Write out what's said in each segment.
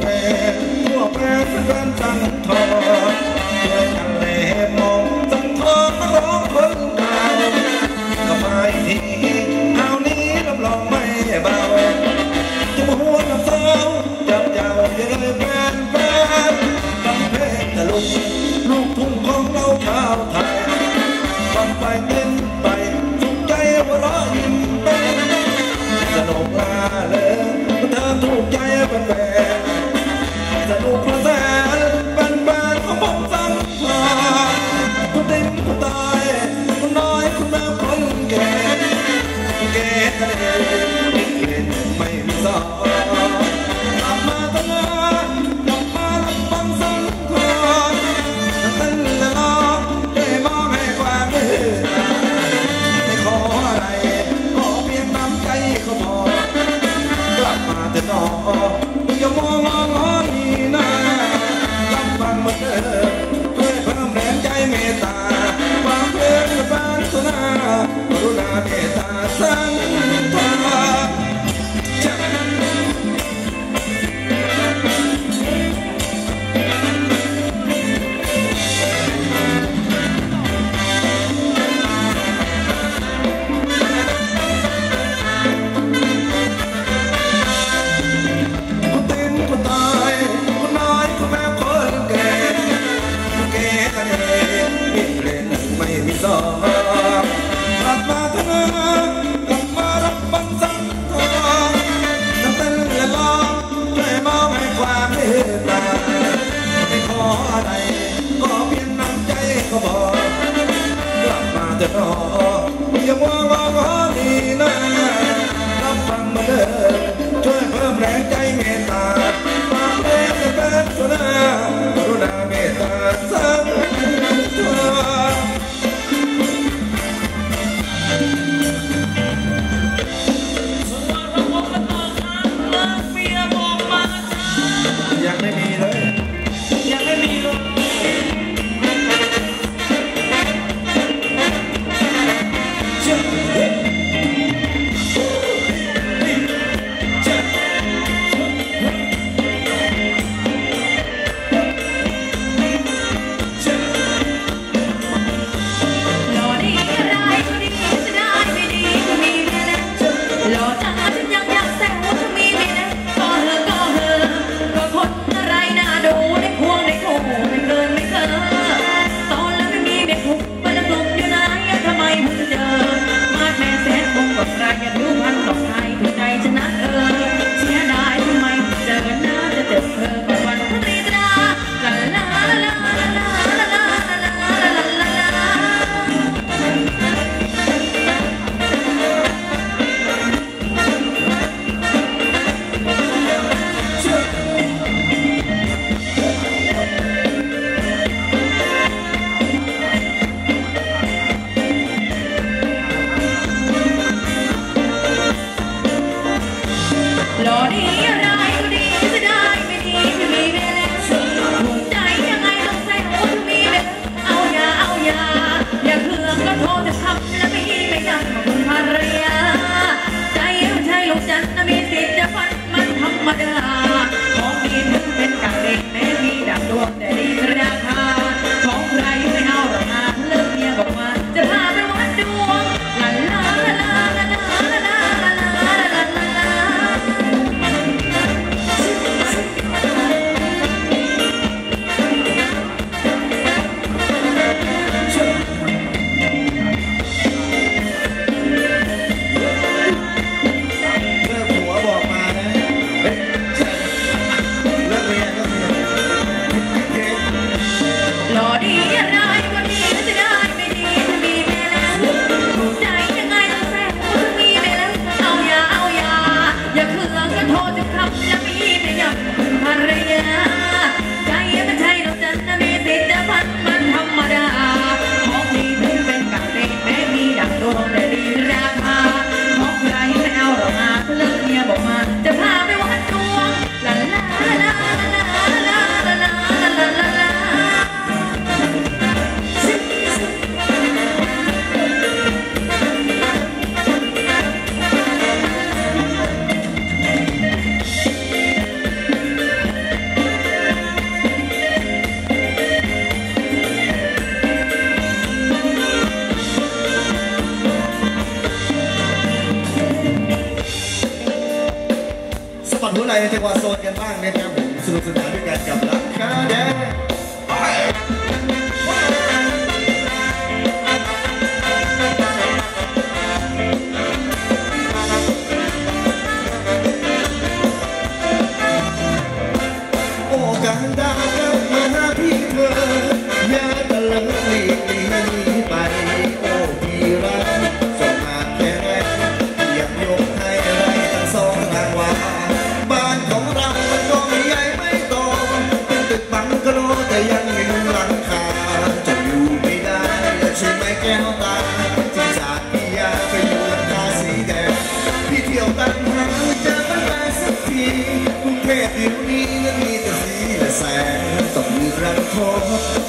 แปลงตัวแปลงเป็นจัง เกตเนไม่มีสอง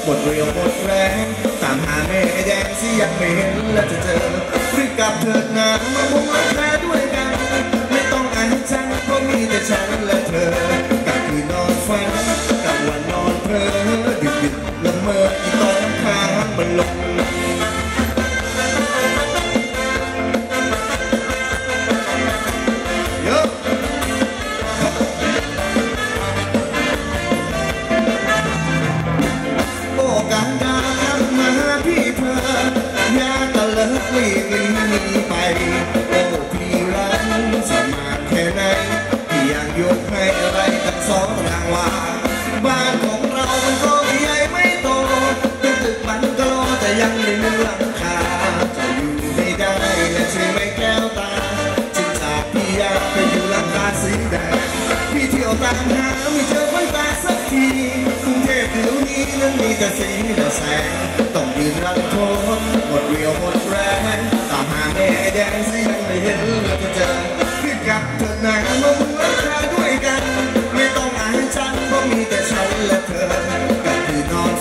หมดเรียวหมดแรงตามหาแม่แดงสิยังไม่เห็นและจะเจอ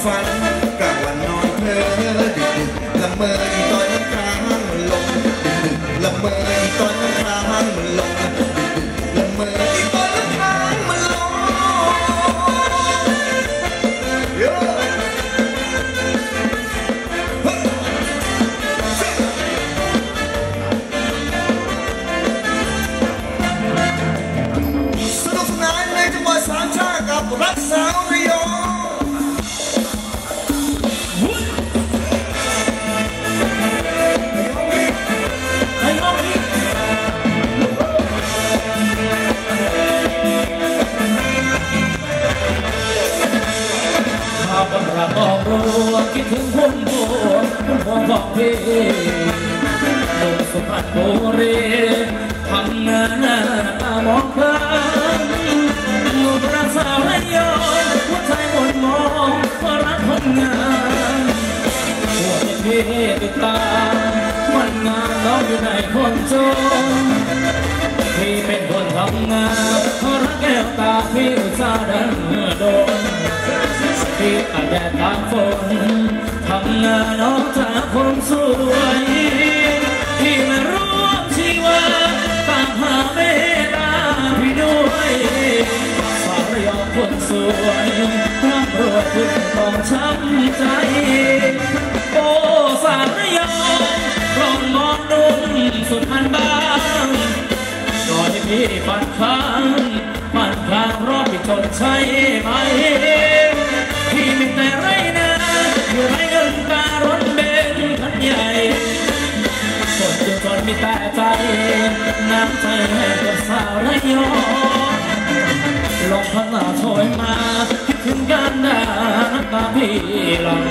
ฝันกลางวันนอนเพลอดึกดึกๆละเมอ บอกพี่ลงสุพรรณบุรีทำงานตามองเพลินลูกรักสาวระยองหัวใจหมดมองเพราะรักคนงานหัวใจพี่ติดตามวันงานเราอยู่ในคนจนพี่เป็นคนทำงานเพราะรักแก้วตาพี่อุตส่าห์เดินโดนพี่ตากแดดตากฝน ทำงานออกจากคนสวยพี่มาร่วมชีวาตามหาเมตตาพี่ด้วยสาวยอมคนสวยร่ำรวยคุณต้องช้ำใจ โอ้สารยองลองมองนุ่มสุดพันบ้างก่อนที่พี่ปัดค้างปัดค้างรอบที่จนใช่ไหม มีแต่ใจน้ำใจให้กับสาวระยองลงพัดมาโชยมาคิดถึงกันน้าน้ำตาพี่หลัง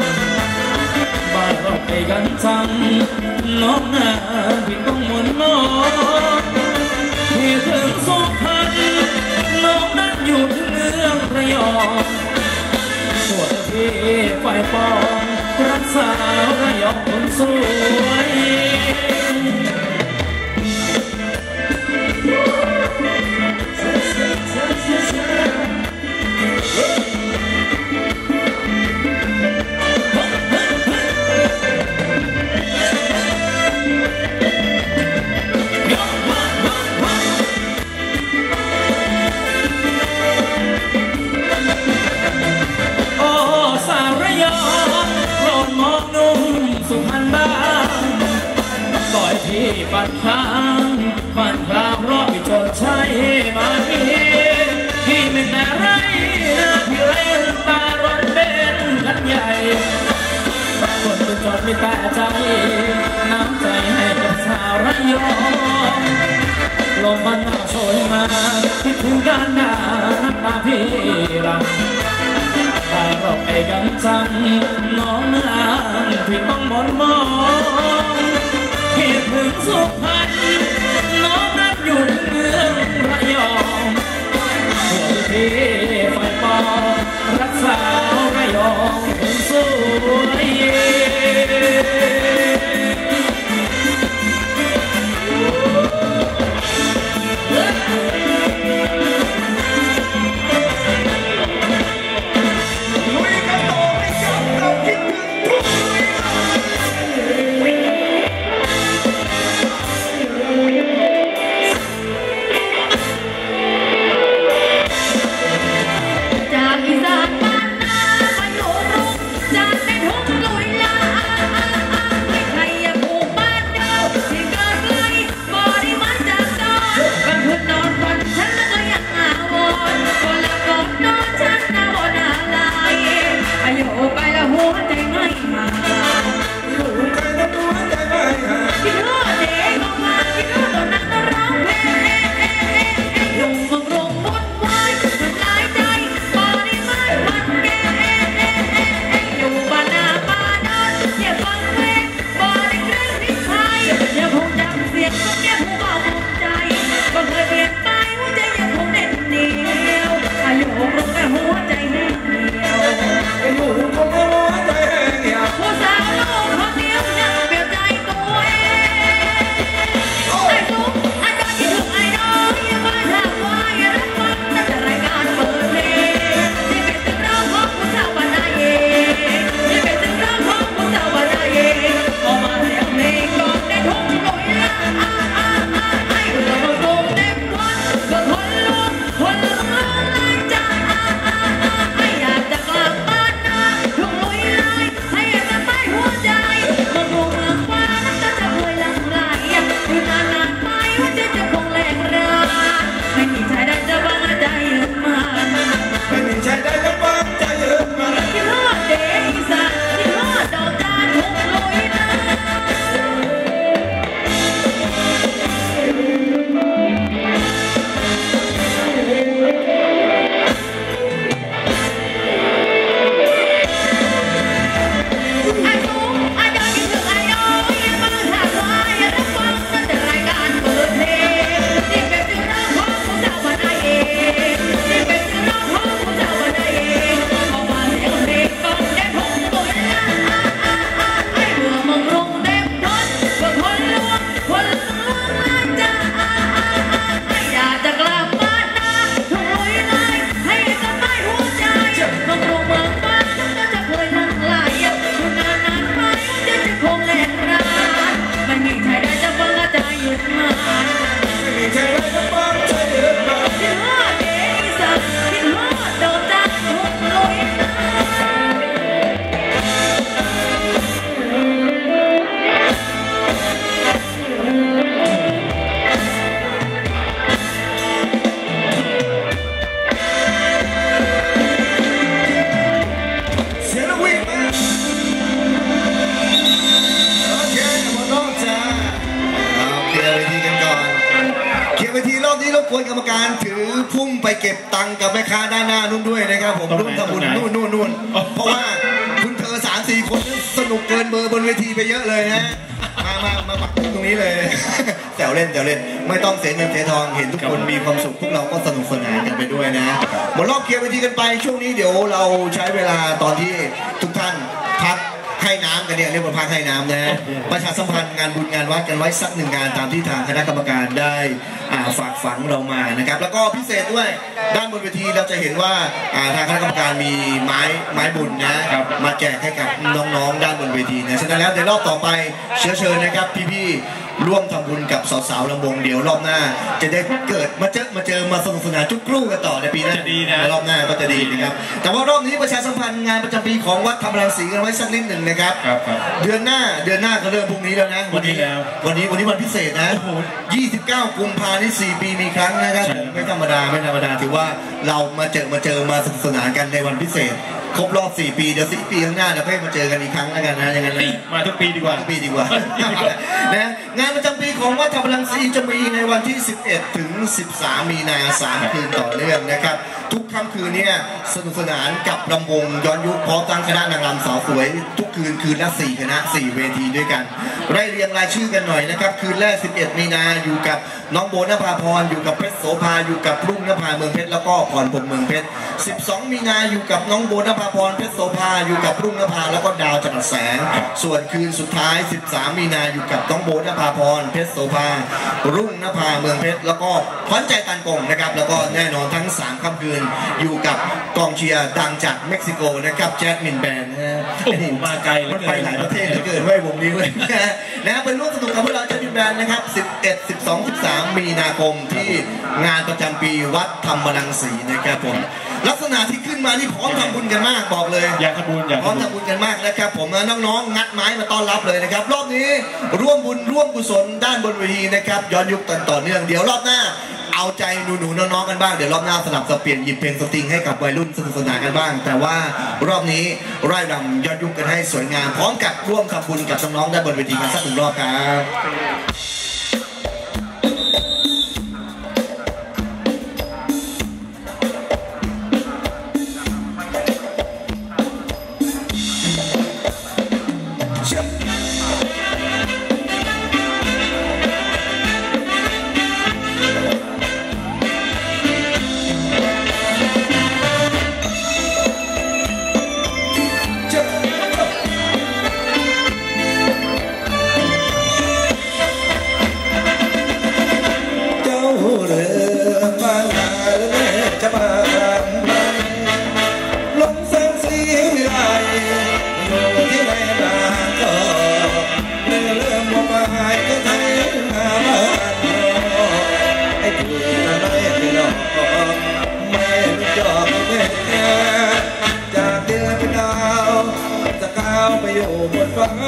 บ้านเราไปกันจังน้องนาพี่ต้องมุนมองพี่ถึงสุพรรณน้องนั้นอยู่ที่เมืองระยองตัวพี่ไฟปองรักษาวระยองคนสวย สารยองโปรดมองนุ่มสุพรรณบ้างต่อยพี่ปัดค้างปัดครา มีแต่ใจ น้ำใจให้กับชาวระยองลมมันหนาวโชยมาคิดถึงกันหน้าน้ำตาพี่รังตาเราไปกันจังน้องนางพี่ต้องหมดมองคิดถึงสุพรรณน้อง พุ่มไปเก็บตังค์กับแม่ค้าด้านหน้านู่นด้วยนะครับผมร่วมทำบุญนู่นนู่นนู่นเพราะว่าคุณเธอสามสี่คนสนุกเกินเบอร์บนเวทีไปเยอะเลยนะมามามาปักตรงนี้เลยแซวเล่นแซวเล่น ไม่ต้องเสียเงินเสียทองเห็นทุกคนมีความสุขพวกเราก็สนุกสนานกันไปด้วยนะหมดรอบเคลียร์เวทีกันไปช่วงนี้เดี๋ยวเราใช้เวลาตอนที่ทุกท่านพัก ให้น้ำกันเนี่ยเรียกว่าพักให้น้ำนะประชาสัมพันธ์งานบุญงานวัดกันไว้สักหนึ่งงานตามที่ทางคณะกรรมการได้อ่าฝากฝังเรามานะครับ แล้วก็พิเศษด้วยด้านบนเวทีเราจะเห็นว่าอ่าทางคณะกรรมการมีไม้ไม้บุญนะมาแจกให้กับน้องๆด้านบนเวทีนะฉะนั้นแล้วในรอบต่อไปเชื้อเชิญนะครับพี่ๆ ร่วมทำบุญกับสาวๆลำวงเดี๋ยวรอบหน้า จะได้เกิดมาเจอมาเจอมาสนุกสนานจุกกรูกันต่อในปีหน้าจะดีนะ รอบหน้าก็จะดีนะครับ แต่ว่ารอบนี้ประชาสัมพันธ์งานประจำปีของวัดธรรมรังสีกันไว้สักนิดหนึ่งนะครับ ครับครับ เดือนหน้าเดือนหน้าก็เริ่มพรุ่งนี้แล้วนะวันนี้แล้ววันนี้วันนี้วันพิเศษนะ29 กุมภาพันธ์นี่4ปีมีครั้งนะครับใช่ ผมไม่ธรรมดาไม่ธรรมดาถือว่าเรามาเจอมาเจอมาสนุกสนานกันในวันพิเศษครบรอบ 4 ปี เดี๋ยว4ปีข้างหน้าเดี๋ยวให้มาเจอกันอีกครั้งแล้วกันนะอย่างนั้นนะมาทุกปีดีกว่าปีดีกว่านะงานประจำปีของวัดธรรมรังสีจะมีในวันที่ 11 ถึง 13 มีนาสามคืนต่อเนื่องนะครับ ทุกค่ำคืนเนี่ยสนุกสนานกับลำวงย้อนยุคพร้อมตั้งคณะนางรำสาวสวย ทุกคืนคืนละ4คณะ 4 เวทีด้วยกันไล่เรียงรายชื่อกันหน่อยนะครับ คืนแรก 11 มีนาอยู่กับน้องโบนภาพรอยู่กับเพชรโสภาอยู่กับรุ่งนภาเมืองเพชรแล้วก็พรพรหมเมืองเพชร 12 มีนาอยู่กับน้องโบนภาพรเพชรโสภาอยู่กับรุ่งนภาแล้วก็ดาวจันทแสง ส่วนคืนสุดท้าย 13 มีนาอยู่กับน้องโบนภาพรเพชรโสภา รุ่งนภาเมืองเพชรแล้วก็ขวัญใจตันกงนะครับ แล้วก็แน่นอนทั้ง 3ค่ำคืนอยู่กับกองเชียร์ดังจากเม็กซิโกนะครับแจ็คมินแบนนะฮะมาไกลเลืมันไปหลายประเทศเหลือเกินไว้วงนี้เลยนะเป็นร่วมสนุกกับพวกเราแจ็คมินแบนนะครับ 11 12 13 มีนาคมที่งานประจำปีวัดธรรมรังสีนะครับผมลักษณะที่ นมานี่พร้อมทำบุญกันมากบอกเลย อยากทำบุญอยากพร้อมทำบุญทำบุญกันมากนะครับผมนะน้องๆงัดไม้มาต้อนรับเลยนะครับ รอบนี้ร่วมบุญร่วมกุศลด้านบนเวทีนะครับย้อนยุคกันต่อเนื่องเดี๋ยวรอบหน้า เอาใจหนูๆน้องๆกันบ้างเดี๋ยวรอบหน้าสลับสับเปลี่ยนหยิบเพลงสตริงให้กับวัยรุ่นสนุกสนานกันบ้าง แต่ว่ารอบนี้ไร่รำย้อนยุคกันให้สวยงามพร้อมกับร่วมทำบุญกับน้องๆด้านบนเวทีกันสักหนึ่งรอบครับ บ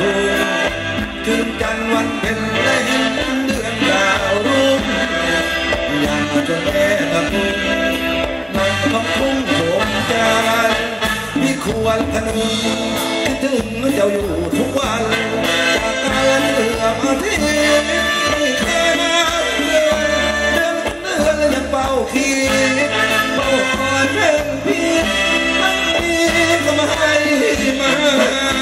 ป่าทุ่งคืนจันวันเพ็ญและเห็นเดือนดาวรุ่งอยากจะแม่ตะพุงนั่งท้องทุ่งโถมจานมีควรขนึงคิดถึงเจ้าอยู่ทุกวันจากการเหลือมาที่ไม่เคยมาเดือนเดือนเดือนยังเป่าขีดเป่าคอเพ่งพีไม่มีก็มาให้มา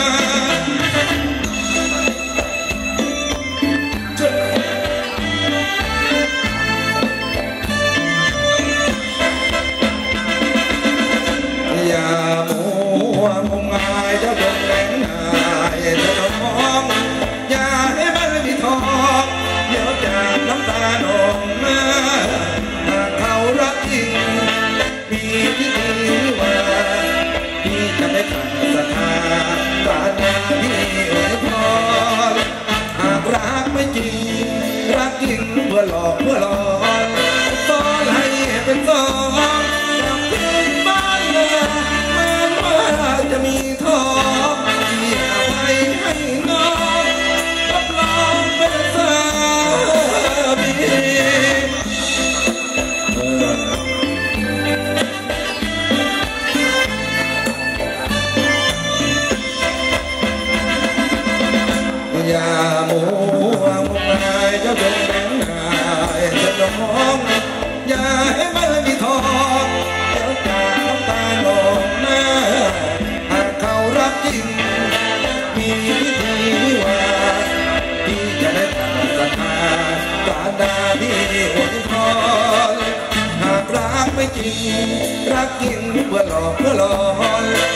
จริง รักจริงเพื่อหลอกเพื่อหลอนซ้อน